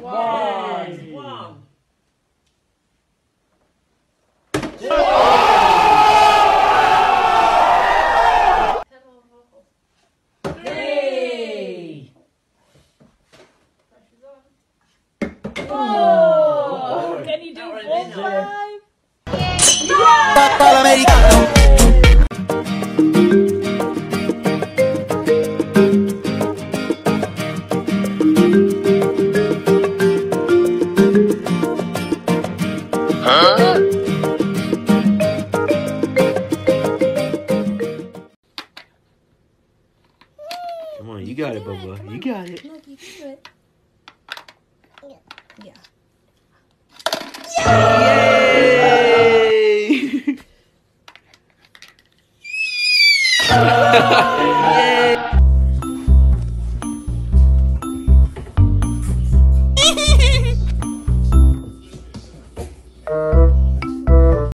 One. One. Oh, Can you do four, Come on, you got it, Bubba. You got it. Look, you can do it. Yeah. Yay!